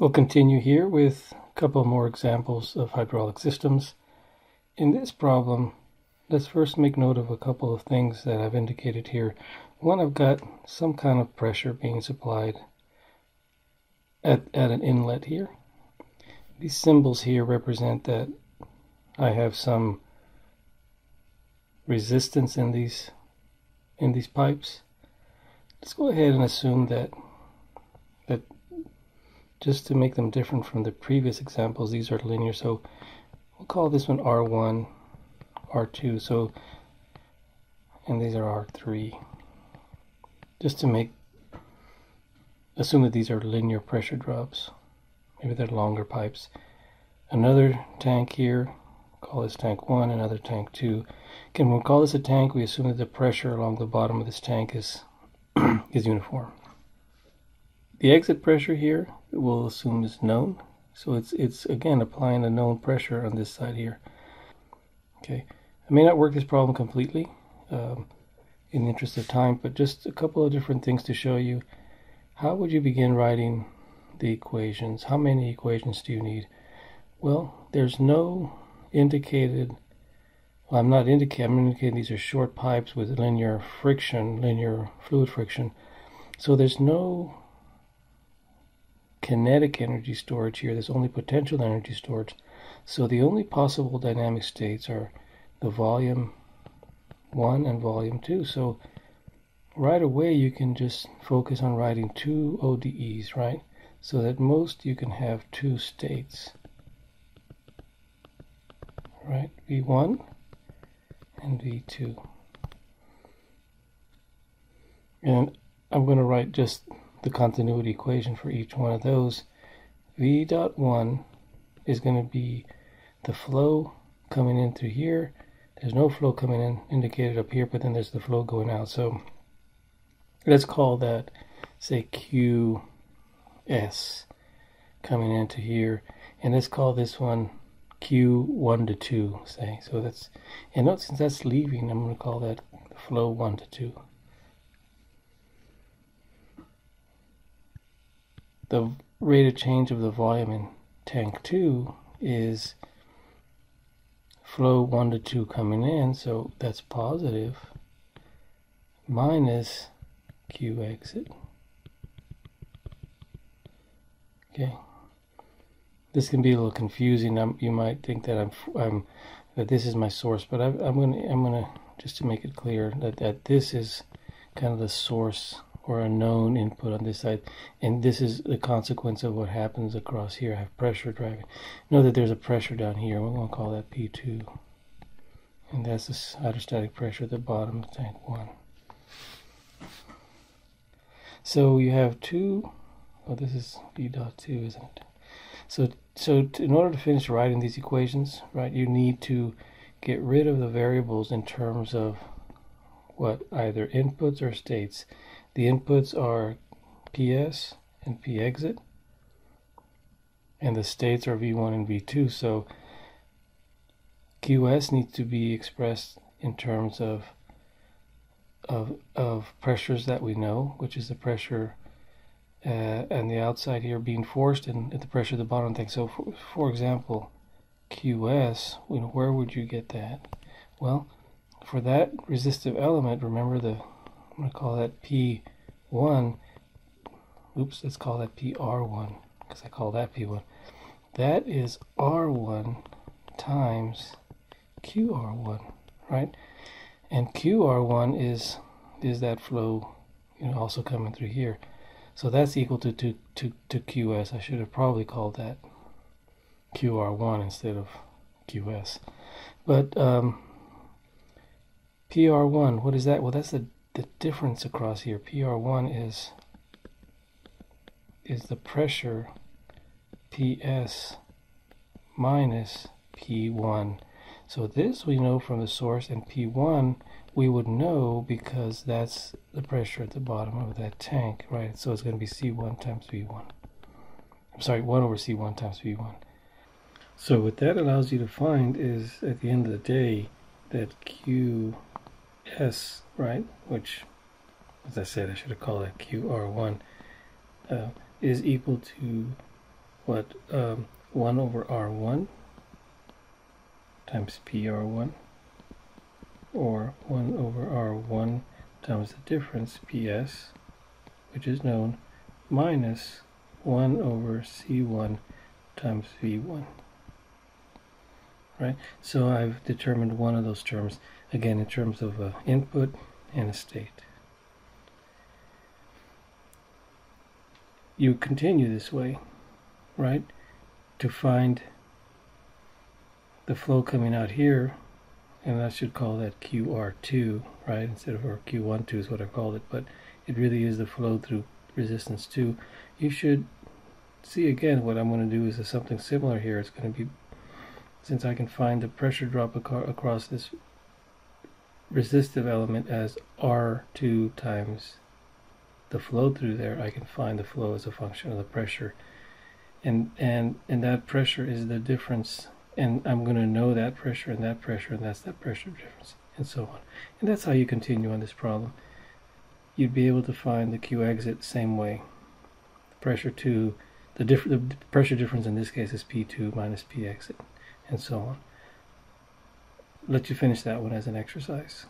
We'll continue here with a couple more examples of hydraulic systems. In this problem, let's first make note of a couple of things that I've indicated here. One, I've got some kind of pressure being supplied at, at an inlet here. These symbols here represent that I have some resistance in these in these pipes. Let's go ahead and assume that that just to make them different from the previous examples, these are linear. So we'll call this one R1, R2. So and these are R3. Just to make assume that these are linear pressure drops. Maybe they're longer pipes. Another tank here, call this tank 1, another tank 2. Again, when we call this a tank, we assume that the pressure along the bottom of this tank is, is uniform. The exit pressure here, we'll assume is known. So it's, it's again applying a known pressure on this side here. Okay, I may not work this problem completely um, in the interest of time, but just a couple of different things to show you. How would you begin writing the equations? How many equations do you need? Well, there's no indicated, well, I'm not indicating, I'm indicating these are short pipes with linear friction, linear fluid friction. So there's no kinetic energy storage here. There's only potential energy storage. So the only possible dynamic states are the volume 1 and volume 2. So right away you can just focus on writing two ODEs, right? So that most you can have two states, right? V1 and V2. And I'm going to write just the continuity equation for each one of those. V dot 1 is going to be the flow coming in through here. There's no flow coming in indicated up here, but then there's the flow going out. So let's call that say QS coming into here and let's call this one Q1 to 2 say so that's and note since that's leaving I'm going to call that flow 1 to 2 the rate of change of the volume in tank 2 is flow 1 to 2 coming in so that's positive minus Q exit. Okay. This can be a little confusing. I'm, you might think that I'm, I'm that this is my source, but I, I'm gonna I'm gonna just to make it clear that that this is kind of the source or a known input on this side, and this is the consequence of what happens across here. I have pressure driving. Know that there's a pressure down here. We're gonna call that P2, and that's the hydrostatic pressure at the bottom of tank one. So you have two, oh this is v dot 2, isn't it? So, so to, in order to finish writing these equations, right, you need to get rid of the variables in terms of what either inputs or states. The inputs are PS and P exit, and the states are V1 and V2. So QS needs to be expressed in terms of of, of pressures that we know, which is the pressure uh, and the outside here being forced and the pressure at the bottom thing. So for, for example, QS, you know, where would you get that? Well, for that resistive element, remember the, I'm going to call that P1, oops, let's call that PR1, because I call that P1. That is R1 times QR1, right? and QR1 is is that flow you know also coming through here so that's equal to to to, to QS I should have probably called that QR1 instead of QS but um, PR1 what is that well that's the the difference across here PR1 is is the pressure PS minus P1 so this we know from the source and P1 we would know because that's the pressure at the bottom of that tank, right? So it's going to be C1 times V1. I'm sorry, 1 over C1 times V1. So what that allows you to find is at the end of the day that QS, right, which as I said I should have called it QR1, uh, is equal to what um, 1 over r1 times pr1 or 1 over r1 times the difference ps which is known minus 1 over c1 times v1 right? So I've determined one of those terms again in terms of uh, input and a state. You continue this way right to find the flow coming out here and I should call that QR2 right instead of or Q12 is what I called it but it really is the flow through resistance 2 you should see again what I'm going to do is something similar here. It's going to be since I can find the pressure drop across this resistive element as R2 times the flow through there I can find the flow as a function of the pressure. And and and that pressure is the difference and I'm going to know that pressure and that pressure and that's that pressure difference and so on. And that's how you continue on this problem. You'd be able to find the Q exit same way. The pressure 2 the, diff the pressure difference in this case is P2 minus P exit and so on let you finish that one as an exercise